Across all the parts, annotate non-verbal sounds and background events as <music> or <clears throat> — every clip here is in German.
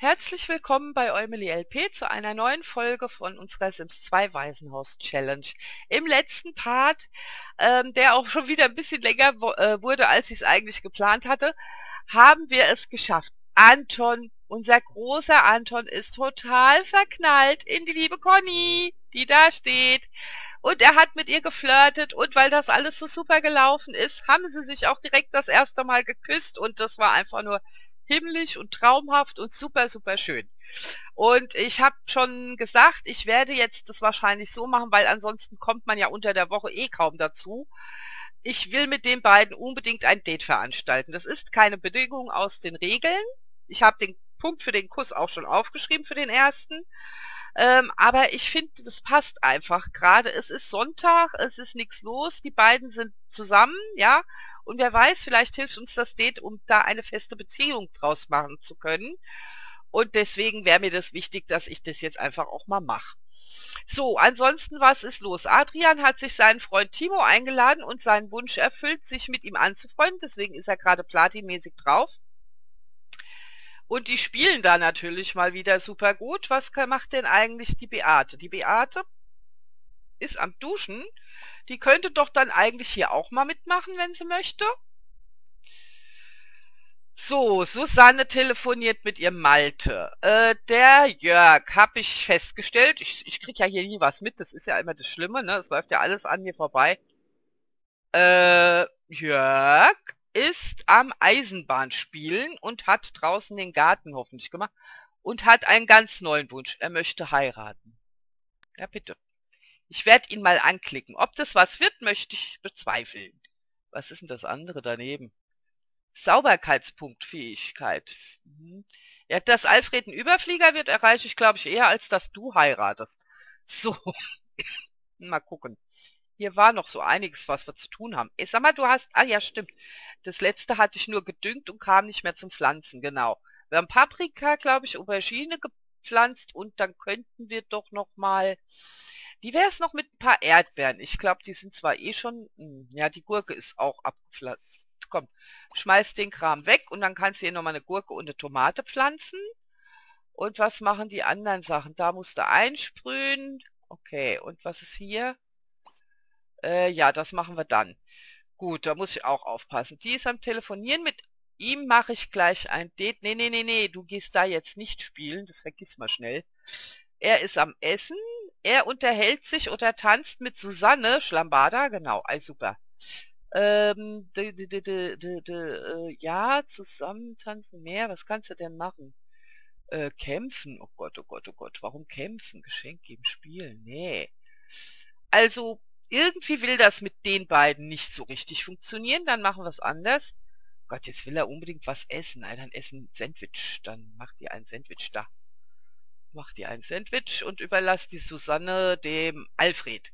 Herzlich willkommen bei Eumeli LP zu einer neuen Folge von unserer Sims 2 Waisenhaus Challenge. Im letzten Part, ähm, der auch schon wieder ein bisschen länger äh, wurde, als ich es eigentlich geplant hatte, haben wir es geschafft. Anton, unser großer Anton, ist total verknallt in die liebe Conny, die da steht. Und er hat mit ihr geflirtet und weil das alles so super gelaufen ist, haben sie sich auch direkt das erste Mal geküsst und das war einfach nur himmlisch und traumhaft und super, super schön. Und ich habe schon gesagt, ich werde jetzt das wahrscheinlich so machen, weil ansonsten kommt man ja unter der Woche eh kaum dazu. Ich will mit den beiden unbedingt ein Date veranstalten. Das ist keine Bedingung aus den Regeln. Ich habe den Punkt für den Kuss auch schon aufgeschrieben für den ersten. Ähm, aber ich finde, das passt einfach gerade. Es ist Sonntag, es ist nichts los, die beiden sind zusammen, ja. Und wer weiß, vielleicht hilft uns das Date, um da eine feste Beziehung draus machen zu können. Und deswegen wäre mir das wichtig, dass ich das jetzt einfach auch mal mache. So, ansonsten, was ist los? Adrian hat sich seinen Freund Timo eingeladen und seinen Wunsch erfüllt, sich mit ihm anzufreunden. Deswegen ist er gerade platinmäßig drauf. Und die spielen da natürlich mal wieder super gut. Was macht denn eigentlich die Beate? Die Beate ist am Duschen. Die könnte doch dann eigentlich hier auch mal mitmachen, wenn sie möchte. So, Susanne telefoniert mit ihr Malte. Äh, der Jörg, habe ich festgestellt. Ich, ich krieg ja hier nie was mit. Das ist ja immer das Schlimme, ne? Es läuft ja alles an mir vorbei. Äh, Jörg ist am Eisenbahnspielen und hat draußen den Garten hoffentlich gemacht und hat einen ganz neuen Wunsch. Er möchte heiraten. Ja, bitte. Ich werde ihn mal anklicken. Ob das was wird, möchte ich bezweifeln. Was ist denn das andere daneben? Sauberkeitspunktfähigkeit. Mhm. Ja, dass Alfred ein Überflieger wird, erreiche ich, glaube ich, eher, als dass du heiratest. <laughs> So. mal gucken. Hier war noch so einiges, was wir zu tun haben. Ich sag mal, du hast... Ah ja, stimmt. Das letzte hatte ich nur gedüngt und kam nicht mehr zum Pflanzen, genau. Wir haben Paprika, glaube ich, Aubergine gepflanzt und dann könnten wir doch noch mal... Wie wäre es noch mit ein paar Erdbeeren? Ich glaube, die sind zwar eh schon... Hm, ja, die Gurke ist auch abgepflanzt. Komm, schmeiß den Kram weg und dann kannst du hier nochmal eine Gurke und eine Tomate pflanzen. Und was machen die anderen Sachen? Da musst du einsprühen. Okay, und was ist hier? Äh, ja, das machen wir dann. Gut, da muss ich auch aufpassen. Die ist am Telefonieren. Mit ihm mache ich gleich ein Date. Nee, nee, nee, nee, du gehst da jetzt nicht spielen. Das vergiss mal schnell. Er ist am Essen. Er unterhält sich oder tanzt mit Susanne Schlambada. Genau, all super. Ähm, de, de, de, de, de, äh, ja, zusammen tanzen mehr. Was kannst du denn machen? Äh, kämpfen. Oh Gott, oh Gott, oh Gott. Warum kämpfen? Geschenk geben, spielen. Nee. Also, irgendwie will das mit den beiden nicht so richtig funktionieren, dann machen wir es anders. Gott, jetzt will er unbedingt was essen. Nein, dann essen Sandwich. Dann macht ihr ein Sandwich da. Macht ihr ein Sandwich und überlasst die Susanne dem Alfred.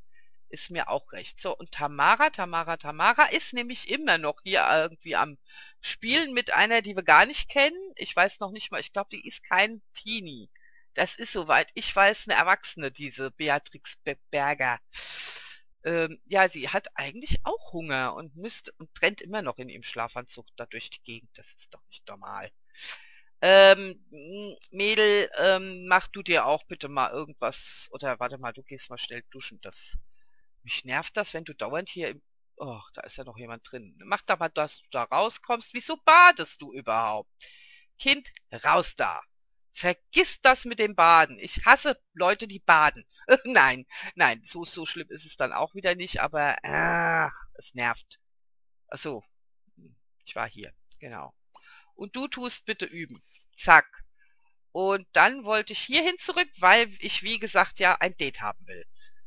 Ist mir auch recht. So, und Tamara, Tamara, Tamara ist nämlich immer noch hier irgendwie am Spielen mit einer, die wir gar nicht kennen. Ich weiß noch nicht mal, ich glaube, die ist kein Teenie. Das ist soweit, ich weiß, eine Erwachsene, diese Beatrix Berger ähm, ja, sie hat eigentlich auch Hunger und müsste und rennt immer noch in ihrem Schlafanzug da durch die Gegend. Das ist doch nicht normal. Ähm, Mädel, ähm, mach du dir auch bitte mal irgendwas, oder warte mal, du gehst mal schnell duschen. Das, mich nervt das, wenn du dauernd hier im, oh, da ist ja noch jemand drin. Mach da mal, dass du da rauskommst. Wieso badest du überhaupt? Kind, raus da. Vergiss das mit dem Baden. Ich hasse Leute, die baden. <laughs> nein, nein, so, so schlimm ist es dann auch wieder nicht, aber ach, es nervt. Ach so, hm, ich war hier, genau. Und du tust bitte üben. Zack. Und dann wollte ich hierhin zurück, weil ich, wie gesagt, ja ein Date haben will.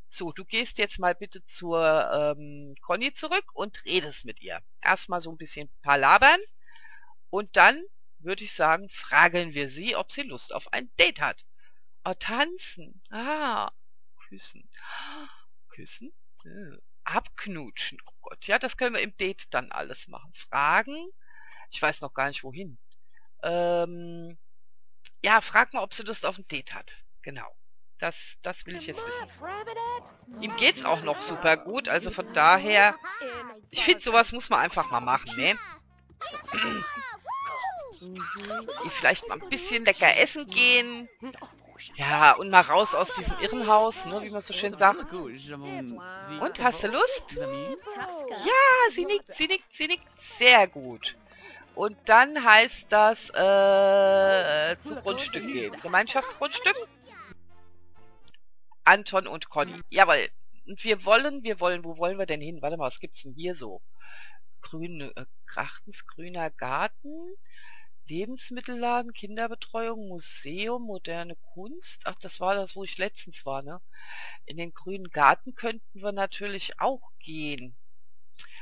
So, du gehst jetzt mal bitte zur ähm, Conny zurück und redest mit ihr. Erstmal so ein bisschen palabern. Und dann würde ich sagen, fragen wir sie, ob sie Lust auf ein Date hat. Oh, tanzen. Ah, küssen. Küssen? Äh, abknutschen. Oh Gott, ja, das können wir im Date dann alles machen. Fragen? Ich weiß noch gar nicht, wohin. Ähm, ja, frag mal, ob sie Lust auf ein Date hat. Genau. Das, das will ich jetzt wissen. Ihm geht's auch noch super gut, also von daher, ich finde, sowas muss man einfach mal machen, ne? Vielleicht mal ein bisschen lecker essen gehen. Ja, und mal raus aus diesem Irrenhaus, ne, wie man so schön sagt. Und, hast du Lust? Ja, sie nickt, sie nickt, sie nickt. Sehr gut. Und dann heißt das, äh, zu Grundstück gehen. Gemeinschaftsgrundstück. Anton und Conny. Jawohl. Und wir wollen, wir wollen, wo wollen wir denn hin? Warte mal, was gibt's denn hier so? Grüne, äh, Krachtens grüner Garten. Lebensmittelladen, Kinderbetreuung, Museum, moderne Kunst. Ach, das war das, wo ich letztens war, ne? In den grünen Garten könnten wir natürlich auch gehen.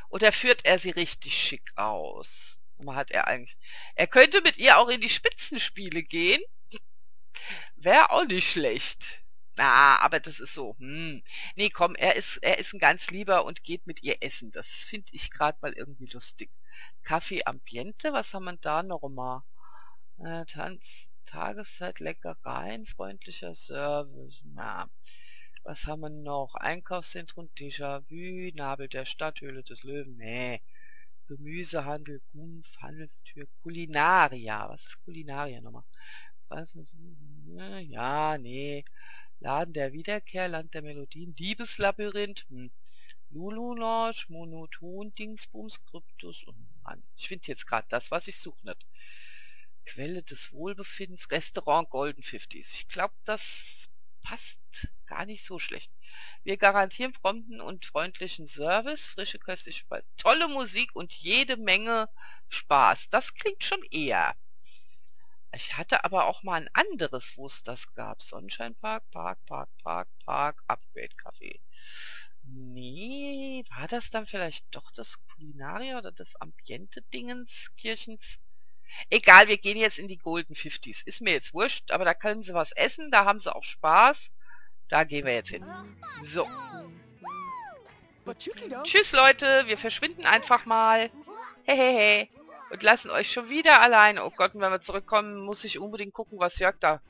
Oder führt er sie richtig schick aus? Hat er eigentlich. Er könnte mit ihr auch in die Spitzenspiele gehen. Wäre auch nicht schlecht. Na, aber das ist so. Hm. Nee, komm, er ist, er ist ein ganz lieber und geht mit ihr essen. Das finde ich gerade mal irgendwie lustig. Kaffee Ambiente, was haben wir da noch mal? Äh, Tanz, Tageszeit, Leckereien, freundlicher Service. Na, was haben wir noch? Einkaufszentrum, Déjà-vu, Nabel der Stadthöhle des Löwen. Nee. Gemüsehandel, Gumpf, Handelstür, Kulinaria. Was ist Kulinaria nochmal? Was ist, ja, nee. Laden der Wiederkehr, Land der Melodien, Liebeslabyrinth, hm. Lulu Lounge, Monoton, Dingsbums, Kryptus und Mann. Ich finde jetzt gerade das, was ich suche nicht. Quelle des Wohlbefindens, Restaurant Golden 50s. Ich glaube, das passt gar nicht so schlecht. Wir garantieren prompten und freundlichen Service, frische köstliche Speise, tolle Musik und jede Menge Spaß. Das klingt schon eher. Ich hatte aber auch mal ein anderes, wo es das gab. Sonnenscheinpark, Park, Park, Park, Park, Upgrade Café. Nee, war das dann vielleicht doch das Kulinaria oder das Ambiente-Dingens Kirchens? Egal, wir gehen jetzt in die Golden 50s. Ist mir jetzt wurscht, aber da können sie was essen, da haben sie auch Spaß. Da gehen wir jetzt hin. So. Tschüss, Leute. Wir verschwinden einfach mal. Hehehe. Und lassen euch schon wieder allein. Oh Gott, und wenn wir zurückkommen, muss ich unbedingt gucken, was Jörg da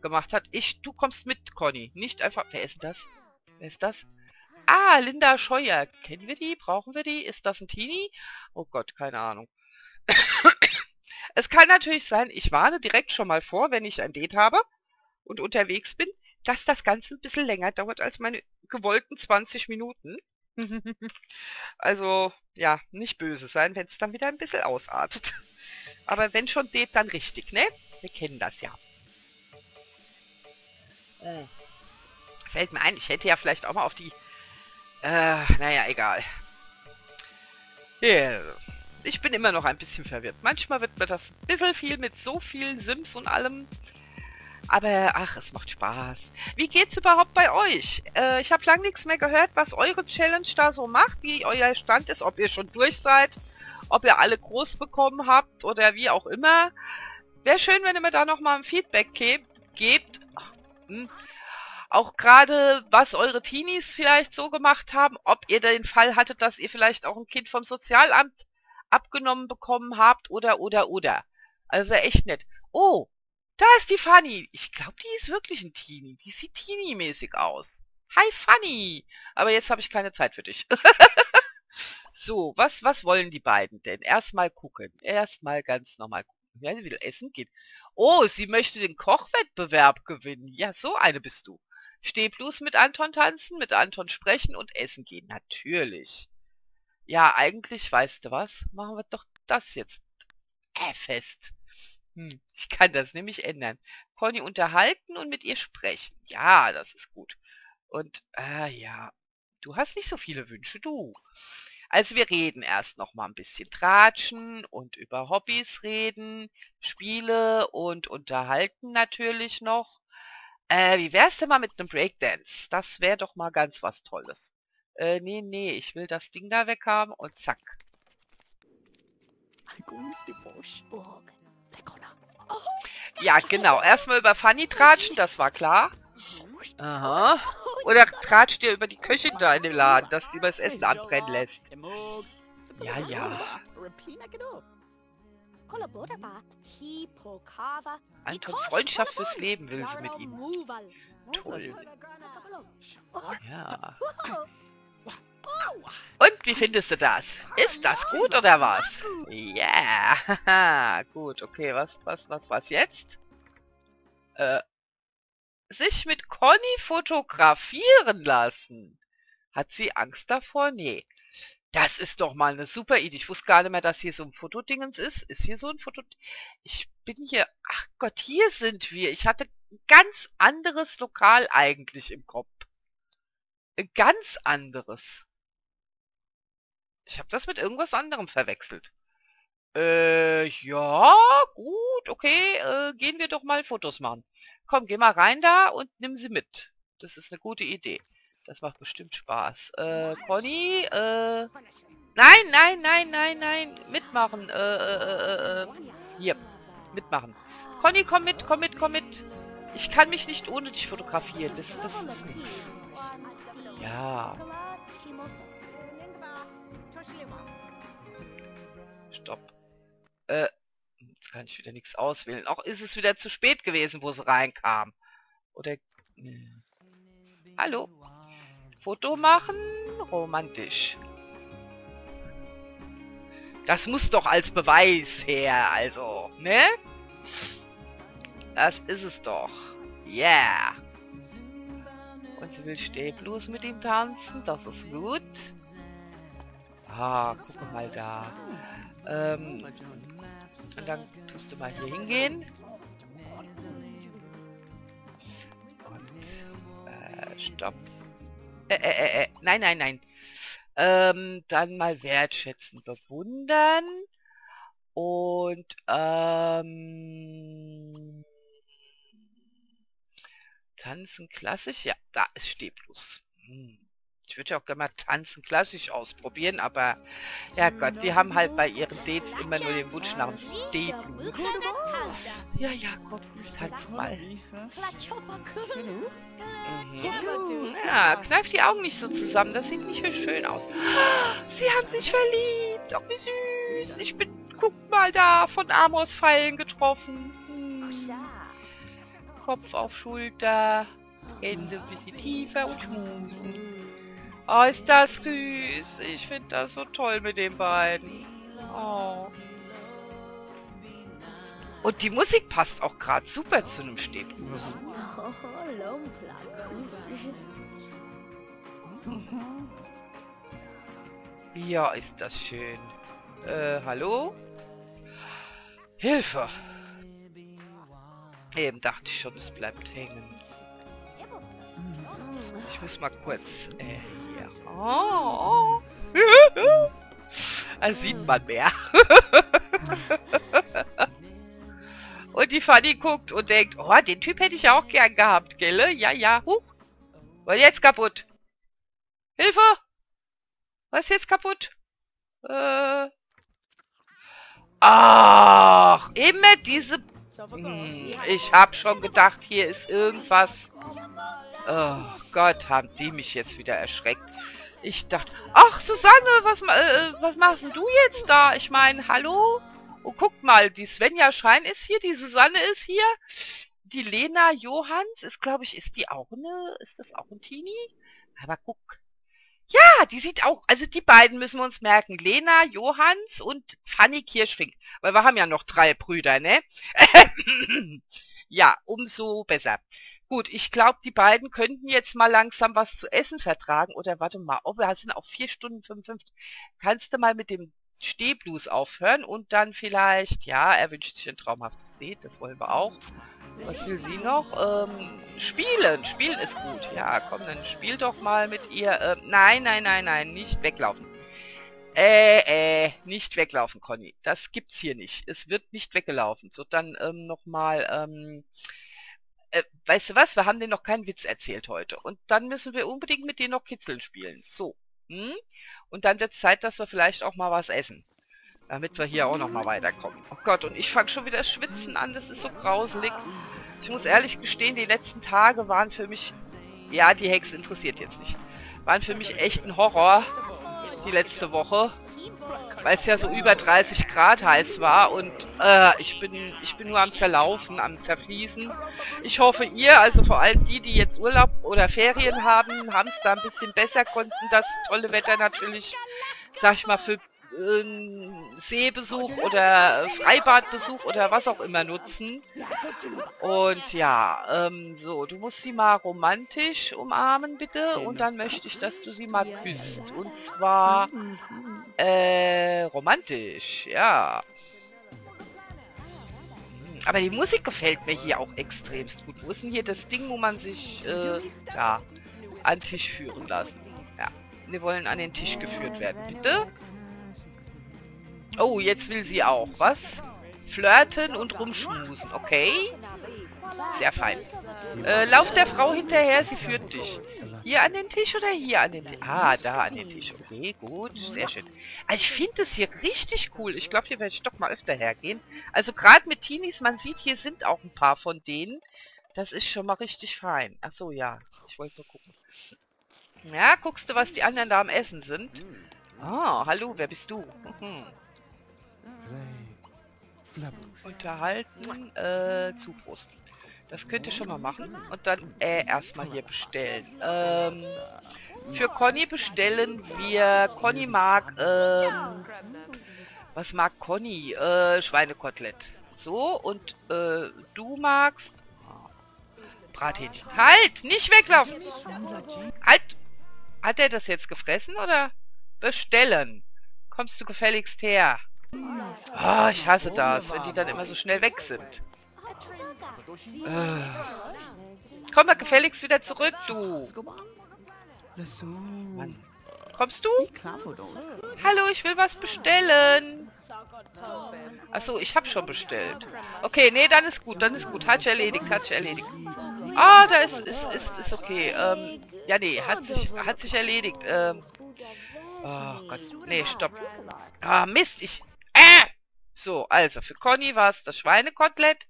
gemacht hat. Ich, du kommst mit, Conny. Nicht einfach... Wer ist das? Wer ist das? Ah, Linda Scheuer. Kennen wir die? Brauchen wir die? Ist das ein Teenie? Oh Gott, keine Ahnung. Es kann natürlich sein, ich warne direkt schon mal vor, wenn ich ein Date habe und unterwegs bin, dass das Ganze ein bisschen länger dauert als meine gewollten 20 Minuten. <laughs> also, ja, nicht böse sein, wenn es dann wieder ein bisschen ausartet. Aber wenn schon Date, dann richtig, ne? Wir kennen das ja. Hm. Fällt mir ein, ich hätte ja vielleicht auch mal auf die... Äh, naja, egal. Yeah. Ich bin immer noch ein bisschen verwirrt. Manchmal wird mir das ein bisschen viel mit so vielen Sims und allem. Aber ach, es macht Spaß. Wie geht's überhaupt bei euch? Äh, ich habe lange nichts mehr gehört, was eure Challenge da so macht, wie euer Stand ist, ob ihr schon durch seid, ob ihr alle groß bekommen habt oder wie auch immer. Wäre schön, wenn ihr mir da nochmal ein Feedback gebt. gebt. Ach, hm. Auch gerade, was eure Teenies vielleicht so gemacht haben, ob ihr den Fall hattet, dass ihr vielleicht auch ein Kind vom Sozialamt abgenommen bekommen habt oder, oder, oder. Also echt nett. Oh, da ist die Fanny. Ich glaube, die ist wirklich ein Teenie. Die sieht Teenie-mäßig aus. Hi, Fanny. Aber jetzt habe ich keine Zeit für dich. <laughs> so, was, was wollen die beiden denn? Erstmal gucken. Erstmal ganz normal gucken. Ja, sie will essen gehen. Oh, sie möchte den Kochwettbewerb gewinnen. Ja, so eine bist du. Steh bloß mit Anton tanzen, mit Anton sprechen und essen gehen. Natürlich. Ja, eigentlich, weißt du was? Machen wir doch das jetzt äh, fest. Hm, ich kann das nämlich ändern. Conny unterhalten und mit ihr sprechen. Ja, das ist gut. Und, ah ja, du hast nicht so viele Wünsche, du. Also wir reden erst noch mal ein bisschen tratschen und über Hobbys reden, Spiele und unterhalten natürlich noch. Äh, wie wär's denn mal mit einem Breakdance? Das wäre doch mal ganz was Tolles. Äh, nee, nee, ich will das Ding da weghaben und zack. Ja, genau. Erstmal über Fanny tratschen, das war klar. Aha. Oder tratscht ihr über die Köchin da in dem Laden, dass sie das Essen anbrennen lässt. Ja, ja. Anton Freundschaft fürs Leben will sie mit ihm. Toll. Ja. Und wie findest du das? Ist das gut oder was? Yeah. <laughs> gut, okay, was, was, was, was jetzt? Äh, sich mit Conny fotografieren lassen. Hat sie Angst davor? Nee. Das ist doch mal eine super Idee. Ich wusste gar nicht mehr, dass hier so ein Fotodingens ist. Ist hier so ein Foto... Ich bin hier... Ach Gott, hier sind wir. Ich hatte ein ganz anderes Lokal eigentlich im Kopf. Ein ganz anderes. Ich habe das mit irgendwas anderem verwechselt. Äh, ja, gut, okay, äh, gehen wir doch mal Fotos machen. Komm, geh mal rein da und nimm sie mit. Das ist eine gute Idee. Das macht bestimmt Spaß. Äh, Conny, äh... Nein, nein, nein, nein, nein. Mitmachen. Äh, äh, äh, äh. Hier. Mitmachen. Conny, komm mit, komm mit, komm mit. Ich kann mich nicht ohne dich fotografieren. Das, das ist nichts. Ja. Stopp. Äh, kann ich wieder nichts auswählen. Auch ist es wieder zu spät gewesen, wo es reinkam. Oder... Hm. Hallo? Foto machen? Romantisch. Das muss doch als Beweis her, also, ne? Das ist es doch. Yeah. Und sie will Stehblues mit ihm tanzen, das ist gut. Ah, guck mal da. Ähm, und dann tust du mal hier hingehen. Und, äh, stopp. Äh, äh, äh, äh, nein, nein, nein. Ähm, dann mal wertschätzen, bewundern. Und, ähm... Tanzen klassisch? Ja, da ist Stehplus. Hm. Ich würde ja auch gerne mal tanzen klassisch ausprobieren, aber ja Gott, die haben halt bei ihren Dates immer nur den Wunsch nach dem Stehblues. Ja, Jakob, tanz mal. Mhm. Ja, kneif die Augen nicht so zusammen, das sieht nicht schön aus. Sie haben sich verliebt, oh wie süß. Ich bin, guck mal da, von Amos Pfeilen getroffen. Hm. Kopf auf Schulter, Hände ein bisschen tiefer und schmusen. Oh, ist das süß. Ich finde das so toll mit den beiden. Oh. Und die Musik passt auch gerade super zu einem Städtmus. Ja, ist das schön. Äh, hallo? Hilfe! Eben dachte ich schon, es bleibt hängen. Ich muss mal kurz äh, hier. Oh. Das sieht man mehr. <laughs> und die Fanny guckt und denkt, oh, den Typ hätte ich auch gern gehabt, gell? Ja, ja. Huch. Was jetzt kaputt? Hilfe! Was ist jetzt kaputt? Äh. Ach, immer diese... Hm, ich hab schon gedacht, hier ist irgendwas... Oh Gott, haben die mich jetzt wieder erschreckt. Ich dachte, ach Susanne, was, äh, was machst du jetzt da? Ich meine, hallo? Oh, guck mal, die Svenja Schein ist hier, die Susanne ist hier. Die Lena Johanns ist, glaube ich, ist die auch eine, ist das auch ein Teenie? Aber guck. Ja, die sieht auch, also die beiden müssen wir uns merken. Lena Johanns und Fanny Kirschfink. Weil wir haben ja noch drei Brüder, ne? <clears throat> ja, umso besser. Gut, ich glaube, die beiden könnten jetzt mal langsam was zu essen vertragen. Oder warte mal, oh, wir sind auf 4 Stunden 55. Kannst du mal mit dem Stehblues aufhören und dann vielleicht, ja, er wünscht sich ein traumhaftes Date, das wollen wir auch. Was will sie noch? Ähm, spielen. Spielen ist gut. Ja, komm, dann spiel doch mal mit ihr. Ähm, nein, nein, nein, nein, nicht weglaufen. Äh, äh, nicht weglaufen, Conny. Das gibt's hier nicht. Es wird nicht weggelaufen. So, dann ähm, nochmal, ähm, äh, weißt du was, wir haben denen noch keinen Witz erzählt heute. Und dann müssen wir unbedingt mit denen noch Kitzeln spielen. So. Hm? Und dann wird es Zeit, dass wir vielleicht auch mal was essen. Damit wir hier auch noch mal weiterkommen. Oh Gott, und ich fange schon wieder Schwitzen an. Das ist so grauselig. Ich muss ehrlich gestehen, die letzten Tage waren für mich... Ja, die Hexe interessiert jetzt nicht. Waren für mich echt ein Horror. Die letzte Woche. Weil es ja so über 30 Grad heiß war und äh, ich bin ich bin nur am Zerlaufen, am Zerfließen. Ich hoffe ihr, also vor allem die, die jetzt Urlaub oder Ferien haben, haben es da ein bisschen besser, konnten das tolle Wetter natürlich, sag ich mal, für Seebesuch oder Freibadbesuch oder was auch immer nutzen. Und ja, ähm, so, du musst sie mal romantisch umarmen, bitte. Und dann möchte ich, dass du sie mal küsst. Und zwar äh, romantisch, ja. Aber die Musik gefällt mir hier auch extremst gut. Wo ist denn hier das Ding, wo man sich, äh, ja, an Tisch führen lassen? Ja, wir wollen an den Tisch geführt werden, bitte. Oh, jetzt will sie auch. Was? Flirten und rumschmusen. Okay. Sehr fein. Äh, lauf der Frau hinterher, sie führt dich. Hier an den Tisch oder hier an den Tisch? Ah, da an den Tisch. Okay, gut. Sehr schön. Also ich finde das hier richtig cool. Ich glaube, hier werde ich doch mal öfter hergehen. Also gerade mit Teenies, man sieht, hier sind auch ein paar von denen. Das ist schon mal richtig fein. Ach so, ja. Ich wollte nur gucken. Ja, guckst du, was die anderen da am Essen sind? Ah, hallo, wer bist du? Mhm. Unterhalten, äh, zubrusten. Das könnt ihr schon mal machen. Und dann äh, erstmal hier bestellen. Ähm, für Conny bestellen wir... Conny mag, ähm, Was mag Conny? Äh, Schweinekotelett. So, und äh, du magst... Brathähnchen. Halt! Nicht weglaufen! Halt! Hat er das jetzt gefressen, oder? Bestellen. Kommst du gefälligst her? Ah, ich hasse das, wenn die dann immer so schnell weg sind. Äh. Komm mal gefälligst wieder zurück, du. Kommst du? Hallo, ich will was bestellen. Achso, ich habe schon bestellt. Okay, nee, dann ist gut, dann ist gut. Hat sich erledigt, hat sich erledigt. Ah, da ist, ist, ist, ist okay. Ähm, ja, nee, hat sich, hat sich erledigt. Ähm, oh Gott, nee, stopp. Ah, Mist, ich, äh! So, also für Conny war es das Schweinekotelett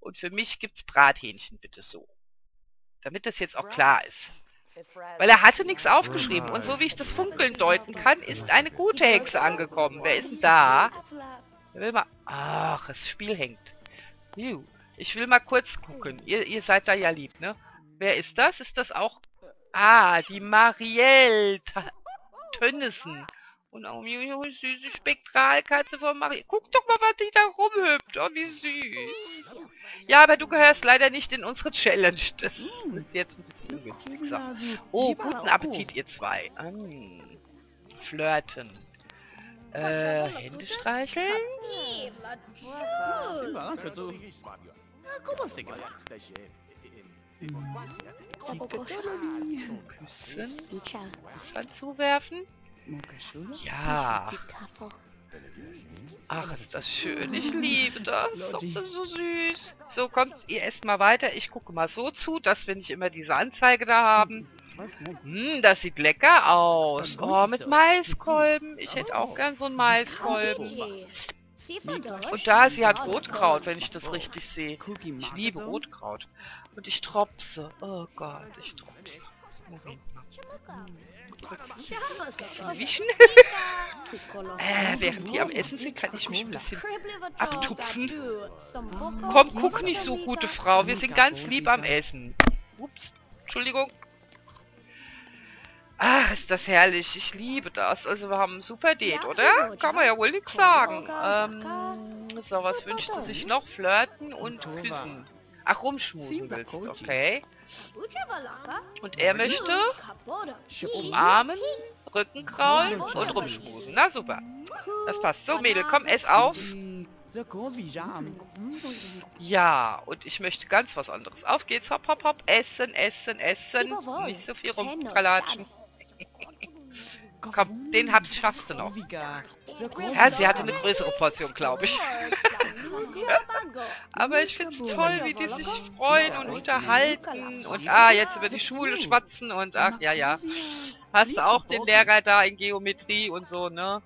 und für mich gibt's Brathähnchen, bitte so. Damit das jetzt auch klar ist. Weil er hatte nichts aufgeschrieben und so wie ich das Funkeln deuten kann, ist eine gute Hexe angekommen. Wer ist denn da? Wer will mal... Ach, das Spiel hängt. Ich will mal kurz gucken. Ihr, ihr seid da ja lieb, ne? Wer ist das? Ist das auch... Ah, die Marielle Tönnissen. Und auch die süße Spektralkatze von Marie. Guck doch mal, was die da rumhüpft. Oh, wie süß. Ja, aber du gehörst leider nicht in unsere Challenge. Das ist jetzt ein bisschen ungünstig. So. Oh, guten Appetit, ihr zwei. Mm. Flirten. Äh, Hände streicheln? Küssen? Küssen zuwerfen? Ja. Ach, ist das schön. Ich liebe das. Ach, das ist so süß. So, kommt ihr esst mal weiter. Ich gucke mal so zu, dass wir nicht immer diese Anzeige da haben. Hm, das sieht lecker aus. Oh, mit Maiskolben. Ich hätte auch gern so einen Maiskolben. Und da, sie hat Rotkraut, wenn ich das richtig sehe. Ich liebe Rotkraut. Und ich tropse. Oh Gott, ich tropse. Mal. Wischen? äh, während die am Essen sind, kann ich mich ein bisschen abtupfen. Komm, guck nicht so, gute Frau. Wir sind ganz lieb am Essen. Ups, Entschuldigung. Ach, ist das herrlich. Ich liebe das. Also wir haben ein super Date, oder? Kann man ja wohl nichts sagen. Ähm, so, was wünscht sie sich noch? Flirten und küssen. Ach, rumschmusen willst du, okay. Und er möchte umarmen, Rücken kraulen und rumschmusen. Na super. Das passt. So, Mädel, komm, ess auf. Ja, und ich möchte ganz was anderes. Auf geht's, hopp, hopp, hopp. Essen, essen, essen. Nicht so viel rumtralatschen. Komm, den hab's, schaffst du noch. Ja, sie hatte eine größere Portion, glaube ich. Aber ich finde es toll, wie die sich freuen und unterhalten. Und ah, jetzt über die Schule schwatzen und ach, ja, ja. Hast du auch den Lehrer da in Geometrie und so, ne?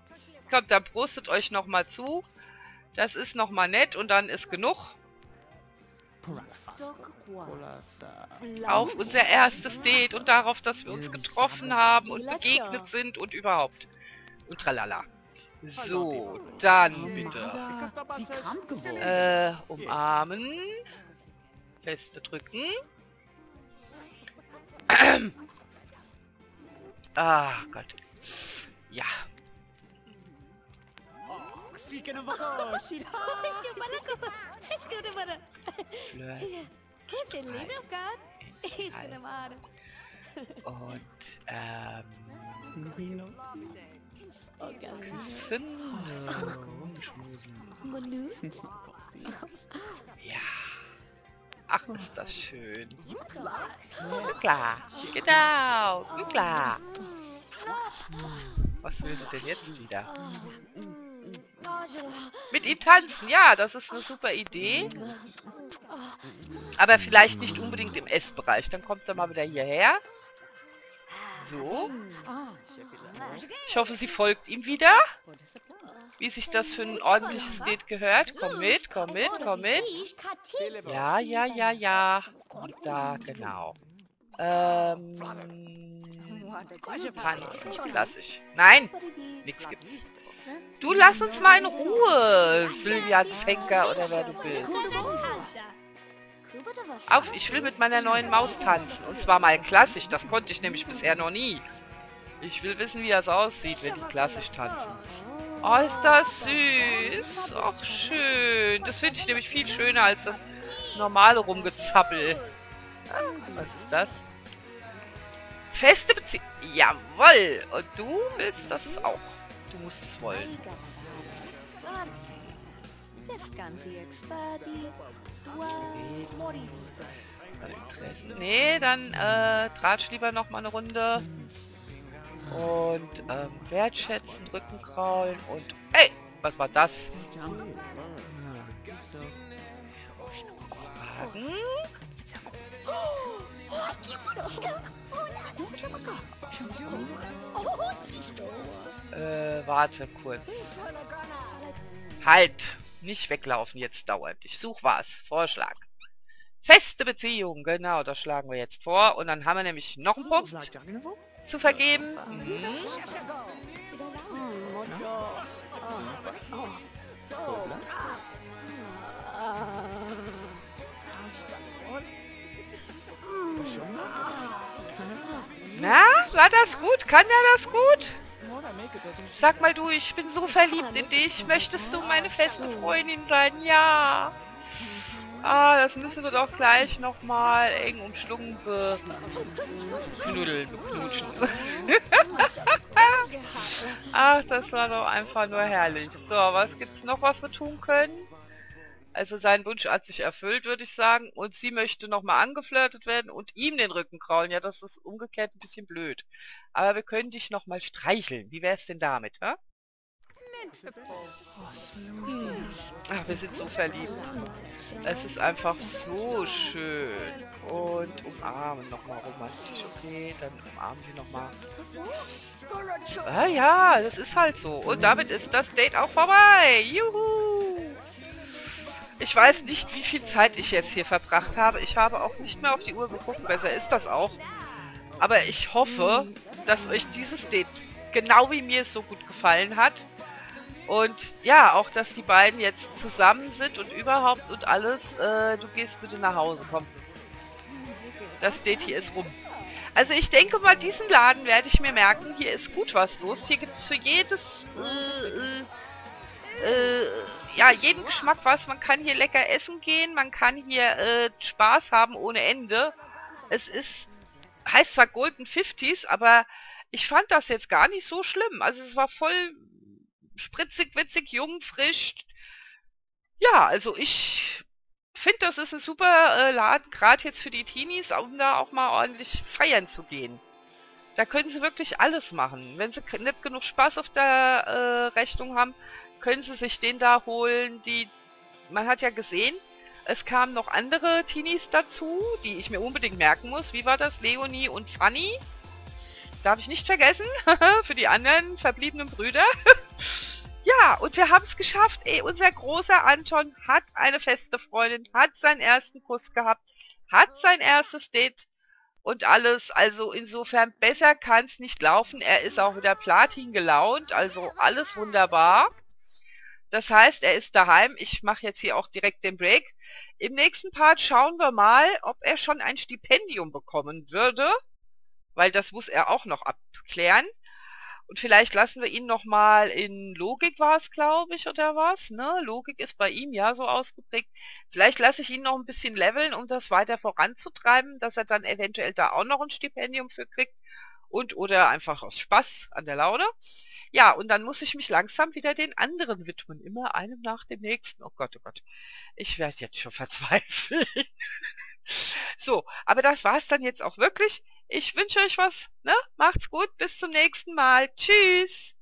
Kommt, dann prostet euch nochmal zu. Das ist nochmal nett und dann ist genug. Auf unser erstes Date und darauf, dass wir uns getroffen haben und begegnet sind und überhaupt. Und tralala. So, dann bitte. Äh, umarmen. Feste drücken. <clears throat> ah Gott. Ja. <laughs> Und, ähm... Küssen. Rumschmusen. Ja. Ach, ist das schön. Klar. Genau. Klar. Was will sie denn jetzt wieder? Mit ihm tanzen, ja, das ist eine super Idee. Aber vielleicht nicht unbedingt im Essbereich. Dann kommt er mal wieder hierher. So. Ich hoffe, sie folgt ihm wieder. Wie sich das für ein ordentliches Date gehört. Komm mit, komm mit, komm mit. Ja, ja, ja, ja. Und da, genau. Ähm... Tanz, klassisch. Nein, nichts gibt's. Du lass uns mal in Ruhe, Silvia Zenker oder wer du bist. Auf, ich will mit meiner neuen Maus tanzen. Und zwar mal klassisch, das konnte ich nämlich bisher noch nie. Ich will wissen, wie das aussieht, wenn die klassisch tanzen. Oh, ist das süß. Ach, schön. Das finde ich nämlich viel schöner als das normale Rumgezappel. Ah, was ist das? Feste Beziehung. Jawoll. Und du willst das auch. Du musst es wollen. Nee, dann äh, tratsch lieber noch mal eine Runde. Und ähm, wertschätzen, Rücken kraulen und... Ey, was war das? Wagen. Äh, warte kurz. Halt! Nicht weglaufen jetzt dauernd. Ich suche was. Vorschlag. Feste Beziehung, genau, das schlagen wir jetzt vor. Und dann haben wir nämlich noch einen Punkt zu vergeben. Mhm. Na, war das gut? Kann er das gut? Sag mal du, ich bin so verliebt in dich. Möchtest du meine feste Freundin sein? Ja. Ah, das müssen wir doch gleich nochmal eng umschlungen beknuddeln, beknutschen. <laughs> Ach, das war doch einfach nur herrlich. So, was gibt's noch, was wir tun können? Also sein Wunsch hat sich erfüllt, würde ich sagen. Und sie möchte nochmal angeflirtet werden und ihm den Rücken kraulen. Ja, das ist umgekehrt ein bisschen blöd. Aber wir können dich nochmal streicheln. Wie wäre es denn damit, hä? Hm. Ach, wir sind so verliebt. Es ist einfach so schön. Und umarmen nochmal romantisch. Okay, dann umarmen sie nochmal. Ah ja, das ist halt so. Und damit ist das Date auch vorbei. Juhu! Ich weiß nicht, wie viel Zeit ich jetzt hier verbracht habe. Ich habe auch nicht mehr auf die Uhr geguckt. Besser ist das auch. Aber ich hoffe, dass euch dieses Date genau wie mir es so gut gefallen hat. Und ja, auch, dass die beiden jetzt zusammen sind und überhaupt und alles. Äh, du gehst bitte nach Hause, komm. Das Date hier ist rum. Also ich denke mal, diesen Laden werde ich mir merken. Hier ist gut was los. Hier gibt es für jedes... Äh, äh, äh, ja, jeden Geschmack was. Man kann hier lecker essen gehen, man kann hier äh, Spaß haben ohne Ende. Es ist, heißt zwar Golden 50s, aber ich fand das jetzt gar nicht so schlimm. Also es war voll spritzig, witzig, jung, frisch. Ja, also ich finde, das ist ein super äh, Laden, gerade jetzt für die Teenies, um da auch mal ordentlich feiern zu gehen. Da können sie wirklich alles machen. Wenn sie nicht genug Spaß auf der äh, Rechnung haben, können sie sich den da holen, die... Man hat ja gesehen, es kamen noch andere Teenies dazu, die ich mir unbedingt merken muss. Wie war das? Leonie und Fanny. Darf ich nicht vergessen. <laughs> Für die anderen verbliebenen Brüder. <laughs> ja, und wir haben es geschafft. Ey, unser großer Anton hat eine feste Freundin, hat seinen ersten Kuss gehabt, hat sein erstes Date und alles. Also insofern besser kann es nicht laufen. Er ist auch wieder Platin gelaunt, also alles wunderbar. Das heißt, er ist daheim. Ich mache jetzt hier auch direkt den Break. Im nächsten Part schauen wir mal, ob er schon ein Stipendium bekommen würde, weil das muss er auch noch abklären. Und vielleicht lassen wir ihn nochmal in Logik war es, glaube ich, oder was? Ne? Logik ist bei ihm ja so ausgeprägt. Vielleicht lasse ich ihn noch ein bisschen leveln, um das weiter voranzutreiben, dass er dann eventuell da auch noch ein Stipendium für kriegt. Und oder einfach aus Spaß an der Laune. Ja, und dann muss ich mich langsam wieder den anderen widmen. Immer einem nach dem nächsten. Oh Gott, oh Gott. Ich werde jetzt schon <laughs> verzweifeln. so, aber das war es dann jetzt auch wirklich. Ich wünsche euch was. Ne? Macht's gut. Bis zum nächsten Mal. Tschüss.